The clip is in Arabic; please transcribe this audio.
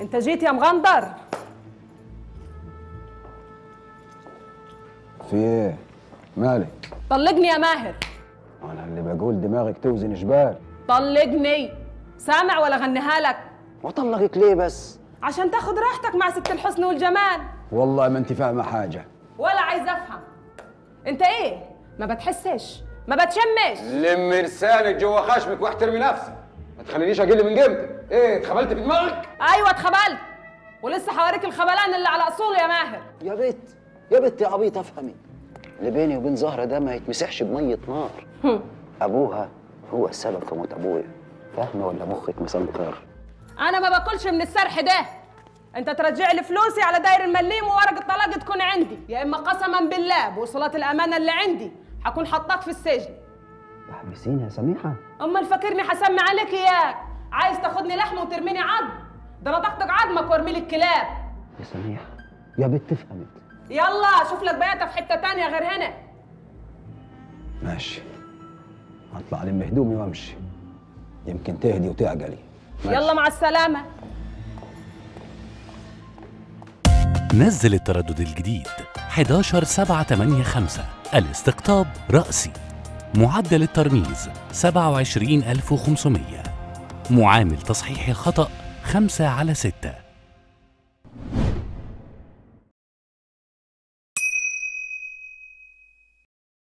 انت جيت يا مغندر. في إيه؟ مالك؟ طلقني يا ماهر. أنا اللي بقول دماغك توزن جبال. طلقني. سامع ولا غنيها لك؟ واطلقك ليه بس؟ عشان تاخد راحتك مع ست الحسن والجمال. والله ما انت فاهمة حاجة. ولا عايز افهم. انت إيه؟ ما بتحسش؟ ما بتشمش؟ لم لسانك جوا خشمك واحترمي نفسك. ما تخلينيش أقل من قيمتك إيه اتخبلت في دماغك؟ أيوه اتخبلت. ولسه حواريك الخبلان اللي على أصوله يا ماهر. يا بت يا بت يا عبيط افهمي اللي بيني وبين زهرة ده ما يتمسحش بمية نار. أبوها هو السبب في موت أبويا. فاهمه ولا مخك مسنطر أنا ما باكلش من السرح ده. أنت ترجع لي فلوسي على داير المليم وورق الطلاق تكون عندي. يا إما قسما بالله بوصلات الأمانة اللي عندي. حكون حطاك في السجن. تحبسيني يا سميحة؟ أمال فاكرني حسمي عليك إياك. عايز تاخدني لحمة وترميني عظم ده أنا طقطق عظمك وارمي لك كلاب يا سميحة يا بت افهمت يلا شوف لك بياتها في حتة تانية غير هنا. ماشي. هطلع لم هدومي وأمشي. يمكن تهدي وتعقلي ماشي. يلا مع السلامة. نزل التردد الجديد. 11 7 8 5 الاستقطاب رأسي. معدل الترميز 27500 معامل تصحيح الخطأ 5 على 6